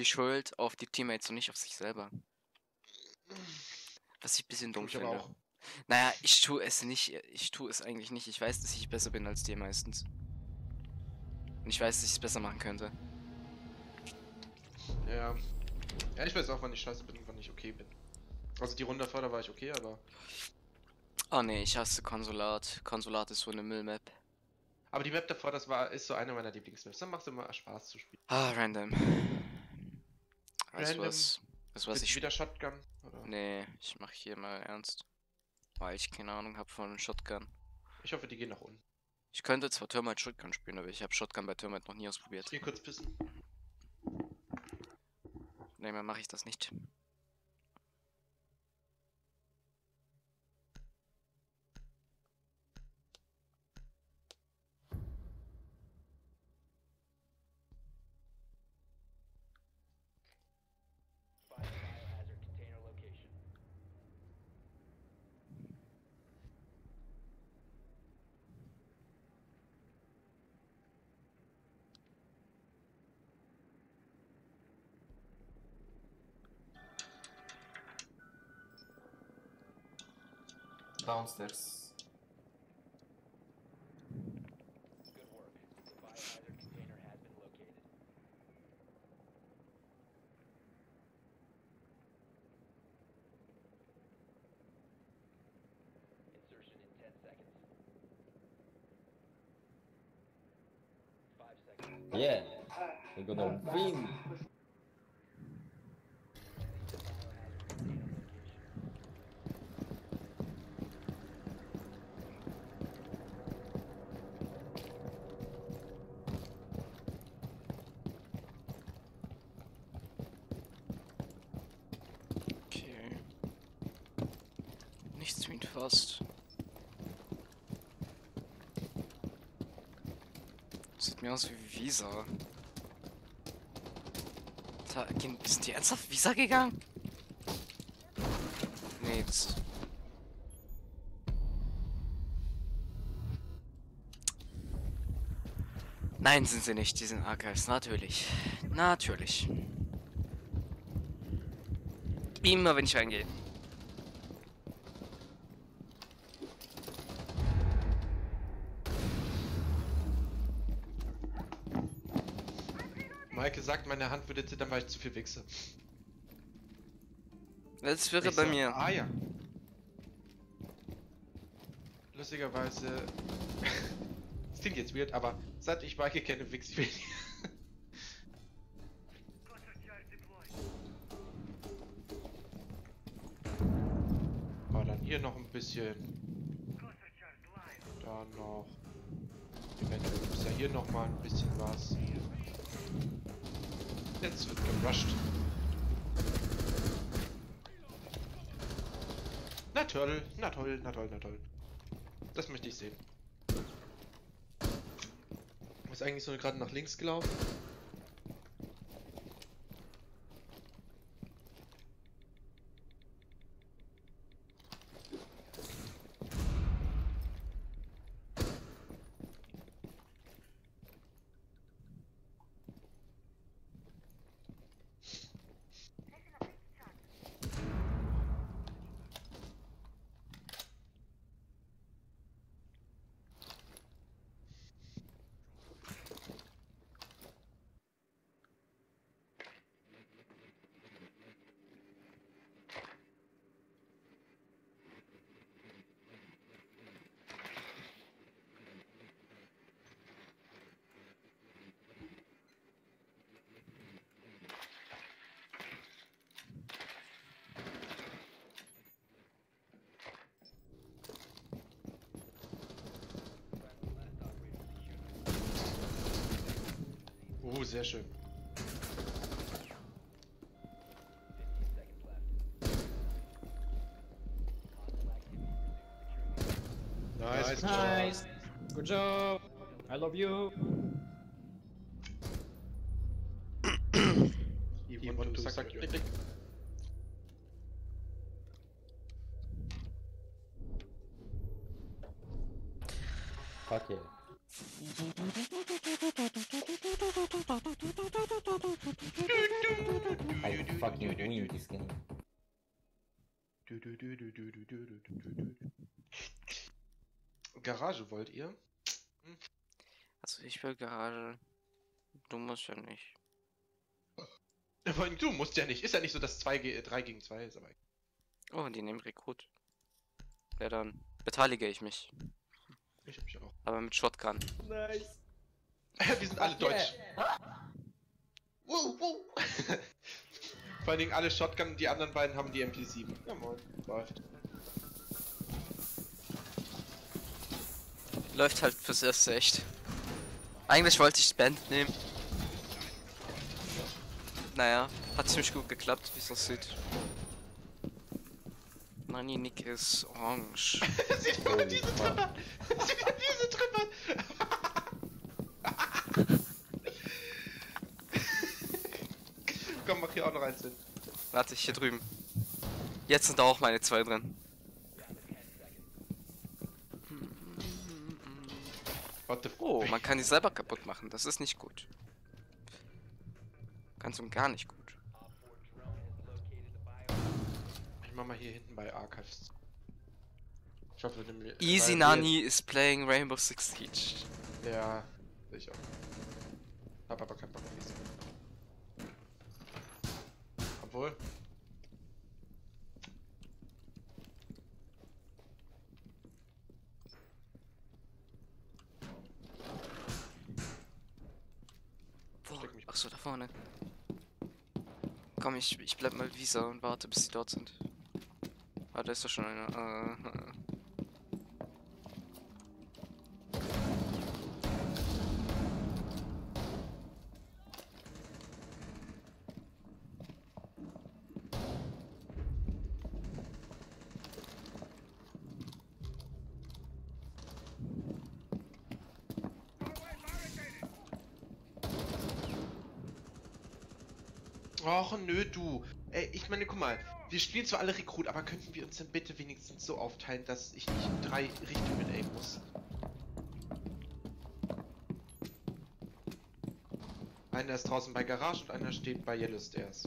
die Schuld auf die Teammates und nicht auf sich selber. Was ich ein bisschen dumm ich finde. auch. Naja, ich tue es nicht. Ich tue es eigentlich nicht. Ich weiß, dass ich besser bin als die meistens. Und ich weiß, dass ich es besser machen könnte. Ja. Ja, ich weiß auch, wann ich scheiße bin und wann ich okay bin. Also die Runde davor, da war ich okay, aber. Oh nee, ich hasse Konsulat. Konsulat ist so eine Müllmap. Aber die Map davor, das war, ist so eine meiner Lieblingsmaps. Dann macht es immer Spaß zu spielen. Ah, random. Weißt du was? Weißt du was ich wieder Shotgun? Oder? Nee, ich mach hier mal ernst. Weil ich keine Ahnung habe von Shotgun. Ich hoffe, die gehen nach unten. Ich könnte zwar Termite Shotgun spielen, aber ich habe Shotgun bei Termite noch nie ausprobiert. Ich geh kurz pissen. Nee, mehr mache ich das nicht. Downstairs. Good work. The biohazard container has been located. Insertion in 10 seconds. 5 seconds. Yeah, we're gonna win. Mir aus wie Visa. Da, sind die ernsthaft Visa gegangen? Nee, das. Nein, sind sie nicht. Die sind Archives. Natürlich. Natürlich. Immer wenn ich reingehe. Maike sagt, meine Hand würde zittern, weil ich zu viel wichse. Das wäre Ich bei so, mir. Ah ja. Lustigerweise. Das klingt jetzt weird, aber seit ich Maike kenne, wichse ich weniger. Aber dann hier noch ein bisschen. Da noch. Eventuell ist ja hier noch mal ein bisschen was. Jetzt wird gerusht. Na toll, na toll, na toll, na toll. Das möchte ich sehen. Ist eigentlich so gerade nach links gelaufen? Oh, sehr schön. Nice. Nice. Good job. I love you. want, want to suck, suck your dick. dick. Du, du. Garage wollt ihr? Also ich will Garage. Du musst ja nicht. Du musst ja nicht. Ist ja nicht so, dass 2 ge 3 gegen 2 ist, aber. Oh, die nehmen Rekrut. Ja, dann beteilige ich mich. Ich hab mich auch. Aber mit Shotgun. Nice. Wir sind alle deutsch. Wow, wow. Vor allen Dingen alle Shotgun, die anderen beiden haben die MP7. Ja moin, läuft. Läuft halt fürs erste echt. Eigentlich wollte ich Band nehmen. Naja, hat ziemlich gut geklappt, wie es aussieht. Money Nick ist orange. Sieht man Holy diese fuck. Trümmer? Sieht man diese Trümmer? Komm, mach hier auch noch eins hin. Warte, hier drüben. Jetzt sind da auch meine zwei drin. F Oh, man kann die selber kaputt machen. Das ist nicht gut. Ganz und gar nicht gut. Ich mach mal hier hinten bei Archives. Ich hoffe, nämlich. Easy Nani is playing Rainbow Six Siege. Ja, ich auch. Hab aber keinen Bock auf Easy. Obwohl. Mich- Achso, da vorne. Komm, ich, ich bleib mal Visa und warte, bis sie dort sind. Ah, da ist doch schon einer. Äh, Och nö, du. Ey, ich meine, guck mal. Wir spielen zwar alle Rekrut, aber könnten wir uns denn bitte wenigstens so aufteilen, dass ich nicht in drei Richtungen aimen muss? Einer ist draußen bei Garage und einer steht bei Yellow Stairs.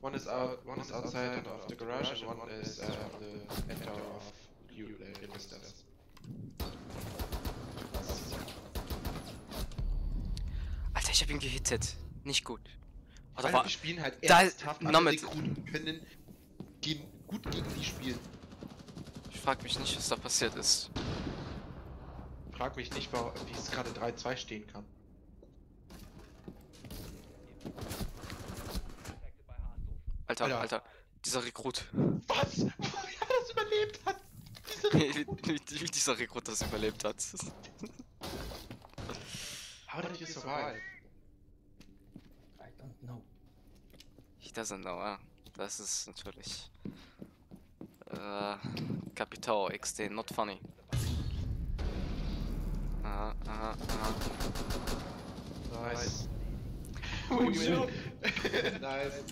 One is, out, one is outside of the garage and one is uh, the enter of uh, Yellow Stairs. Alter, ich hab ihn gehittet. Nicht gut. Oder Alter, war, wir spielen halt da- ernsthaft alle Nomad- Rekruten können gegen, gut gegen die spielen. ich frag mich nicht, was da passiert ist. Frag mich nicht, wie es gerade 3-2 stehen kann. Alter, Alter. Alter, dieser Rekrut. Was? Wie er das überlebt hat? Diese wie, wie, wie dieser Rekrut das überlebt hat. How did you survive? Know. He doesn't know, ah. Das ist natürlich. Äh. Kapital XD, not funny. Aha, aha, aha. Nice. We win. nice.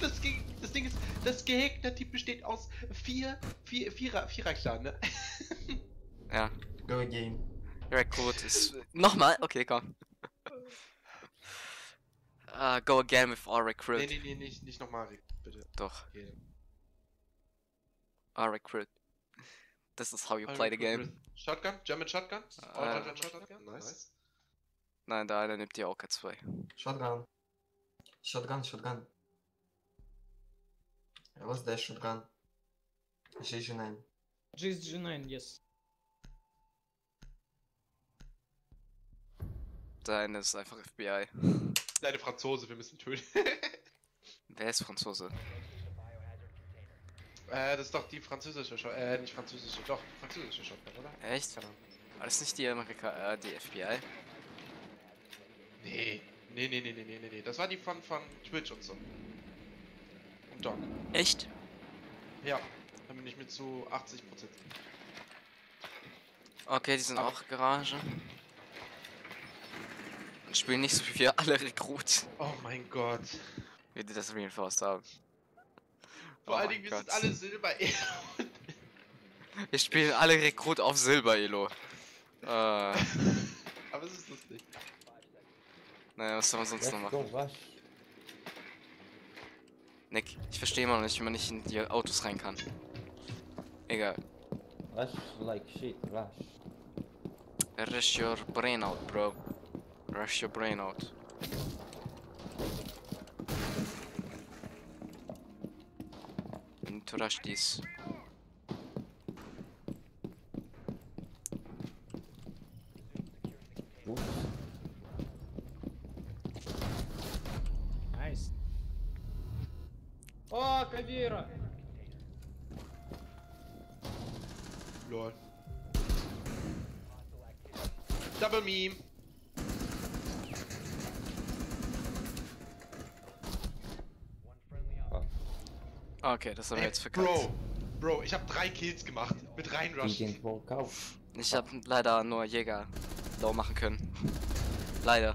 Das, Ge das Ding ist, das Gegnertyp besteht aus vier, vier, vierer, vierer Clan, ne? Ja, Go again. Rekrut ist. Nochmal? Okay, komm. Uh, go again with our recruit. Nee, nee, nee, nicht, nicht nochmal, bitte. Doch, Okay. our recruit. This is how you play the game. Shotgun? German Shotgun? All Äh, German Shotgun? Nice. Nein, der eine nimmt die AK-2. Shotgun. Shotgun, shotgun. What's that shotgun? GG9. GG9, yes. Der eine ist einfach FBI. Deine Franzose, wir müssen töten. Wer ist Franzose? äh, das ist doch die französische Shotgun. Äh, nicht französische, doch, französische Shotgun, oder? Echt? War das nicht die Amerika, äh, die FBI? Nee. Nee, nee, nee, nee, nee, nee, nee. Das war die von, von Twitch und so. Und Doc. Echt? Ja. Da bin ich mit zu 80%. Okay, die sind Aber- auch Garage. Und spielen nicht so wie wir alle Rekrut, Oh mein Gott. wie die das reinforced haben. Vor Oh allen Dingen, wir sind alle Silber. Wir spielen alle Rekrut auf Silber, Elo. Äh, Aber es ist lustig. Naja, was soll man sonst Let's noch machen? Nick, ich verstehe immer noch nicht, wie man nicht in die Autos rein kann. Egal. Rush like shit, rush. Rush your brain out, bro. Rush your brain out. We need to rush this. Oops. Nice. О, Кавира! Lol. Double Meme. Okay, das haben wir jetzt verkackt. Bro, Bro, ich habe drei Kills gemacht mit reinrushen. Ich habe leider nur Jäger low machen können. Leider.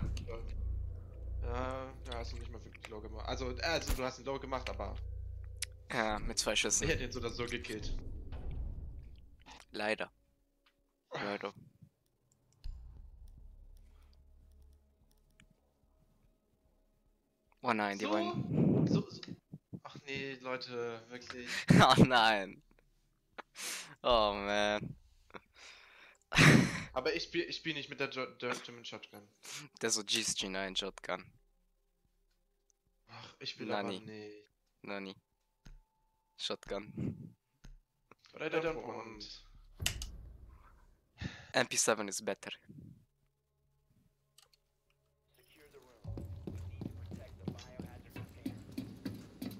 Ja, ja, hast du nicht mal wirklich low gemacht. Also, äh, also du hast ihn low gemacht, aber Ja, mit zwei ich Schüssen. hätte jetzt so oder so gekillt. Leider. Leider. Oh nein, die So? wollen. So, so. Nee, Leute, wirklich. Oh nein. Oh man. Aber ich spiele ich spiel nicht mit der jo der German Shotgun. Der so GSG9 Shotgun. Ach, ich will Nani. aber nicht. Nani. Shotgun. But I don't want. MP7 is better. Secure the room. Need to protect the biohazard container.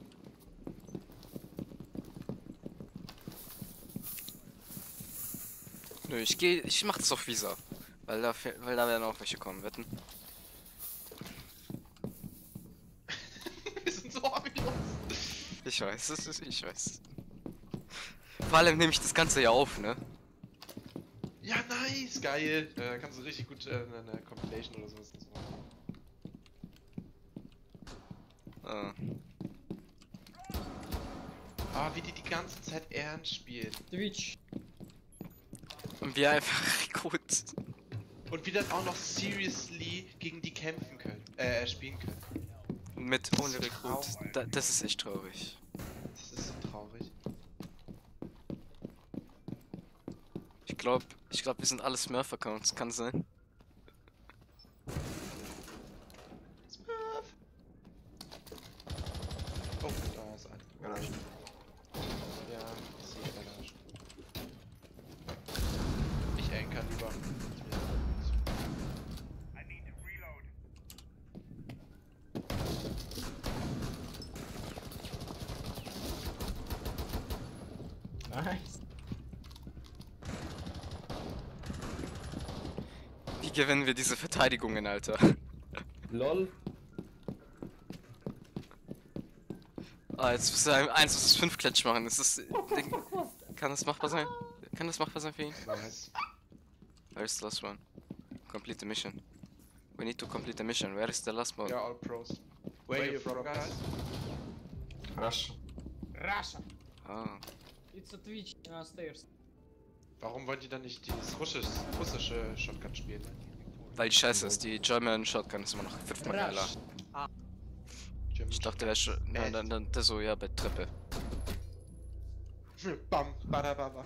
Nö, ich geh, ich mach das auf Visa. Weil da, weil da werden auch welche kommen, wetten. Wir sind so harmlos. Ich weiß, das ist, ich weiß. Vor allem nehme ich das Ganze ja auf, ne? Ja, nice, geil. Äh, kannst du richtig gut äh, eine, eine Compilation oder sowas machen. Ah. Ah, wie die die ganze Zeit ernst spielen. Twitch. Und wir einfach gut. Und wie dann auch noch seriously gegen die kämpfen können. Äh, spielen können. Mit ohne Rekrut. Da, das ist echt traurig. Das ist so traurig. Ich glaube, ich glaube, wir sind alles Smurf-Accounts, kann sein. Smurf! Oh, da ist ein. Garage. Ja, ich sehe Garage. Ich anker lieber. Nice. Wie gewinnen wir diese Verteidigungen, Alter? LOL. Ah, jetzt müssen wir 1 vs 5 Klatsch machen. Ist das. Ding, kann das machbar sein? Kann das machbar sein für ihn? Nice. Where is the last one? Complete the mission. We need to complete the mission. Where is the last one? Ja, all pros. Where, are you from, guys? Rush. Russia. Ah. It's a Twitch uh, stairs. Warum wollen die dann nicht dieses russische, russische Shotgun spielen? Weil die scheiße ist. Die German Shotgun ist immer noch fünfmal geiler. German Ich dachte, der schon. Nein, dann, dann, der so, ja, bei Treppe. Bam, badababa.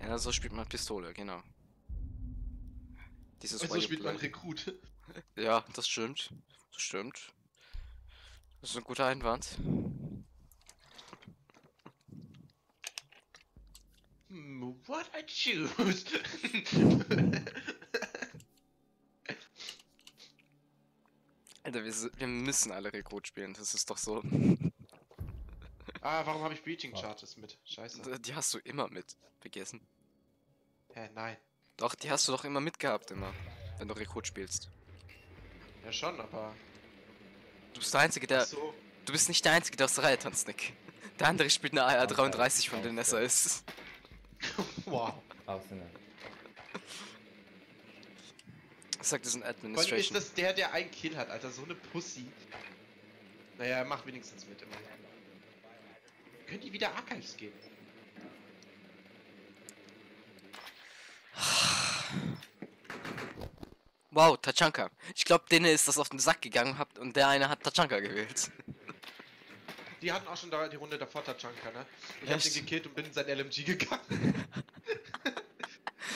Ja, so spielt man Pistole, genau. Dieses Und so spielt man. Rekrut. Ja, das stimmt. Das stimmt. Das ist ein guter Einwand. What I choose? Alter, wir, wir müssen alle Rekrut spielen, das ist doch so. ah, warum habe ich Breaching Charges mit? Scheiße. Die hast du immer mit. Vergessen. Hä, nein. Doch, die hast du doch immer mitgehabt, immer. Wenn du Rekrut spielst. Ja schon, aber. Du bist der Einzige, der. So. Du bist nicht der Einzige, der aus der Reihe tanzt, Nick. Der andere spielt eine AR-33 von den SAS. Wow. Außen. Sagt, das ist ein allem ist Administration. das der, der einen Kill hat, Alter. So eine Pussy. Naja, mach wenigstens mit immer. Können die wieder Archives geben? Wow, Tachanka. Ich glaube, denen ist das auf den Sack gegangen habt und der eine hat Tachanka gewählt. Die hatten auch schon da die Runde davor Tachanka, ne? Ich hab Echt? den gekillt und bin in sein LMG gegangen.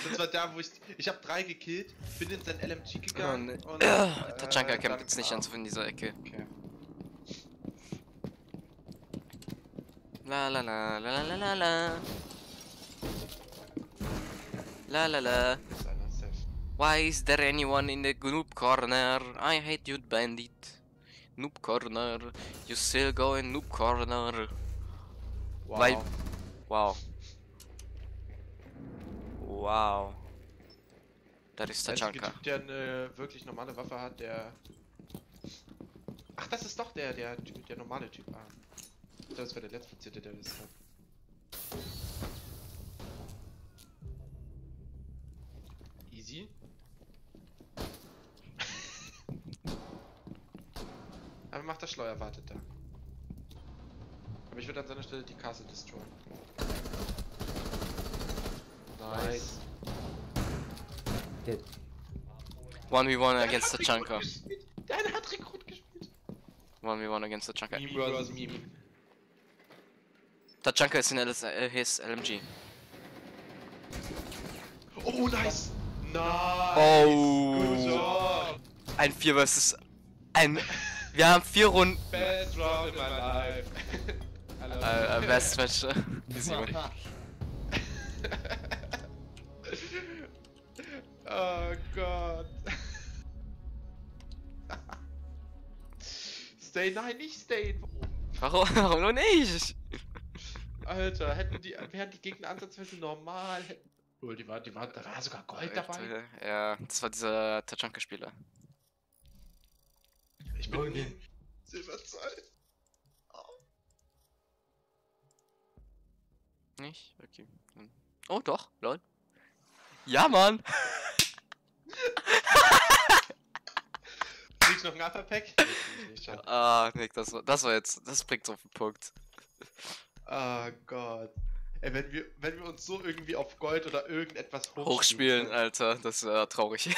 das war da, wo ich. Ich hab drei gekillt, bin in sein LMG gegangen. Und, und, äh, äh, Tachanka kämpft jetzt nicht ganz in dieser Ecke. Okay. La la la la la la la la. La la. Why is there anyone in the noob corner? I hate you, bandit. Noob corner. You still go in noob corner. Wow. Weil- Wow. Wow. Das ist Der Tachanka. Typ, der eine wirklich normale Waffe hat, der. Ach, das ist doch der, der, der normale Typ. Ah. Das wäre der letztplatzierte, der das hat. Easy. Aber macht das schlau, er wartet da. Aber ich würde an seiner Stelle die Castle destroyen. Nice. Dead. 1v1 against Tachanka. Der eine hat Rekrut gespielt. 1v1 against Tachanka. Meme versus Meme. Tachanka ist in LS, äh, his LMG. Oh, nice! Nice! Oh. Good job! Ein 4 versus ein. Wir haben vier Runden. Best round in my life! Äh, äh, Best Match. Simon. oh Gott! stay, nein, nicht stay! Warum, warum noch nicht? Alter, hätten die, wären die Gegner ansatzweise normal, hätten. Oh, die war, die war, da war sogar Gold dabei. Ja, das war dieser Tachanka-Spieler. Ich bin Silberzeit. Nicht? Okay. Hm. Oh doch, lol. Ja, Mann! Krieg ich noch ein nicht, schade. Ah, Nick, das, war- das war jetzt. Das bringt auf den Punkt. Oh Gott. Ey, wenn wir, wenn wir uns so irgendwie auf Gold oder irgendetwas hochspielen. Hochspielen, Alter, das wäre traurig.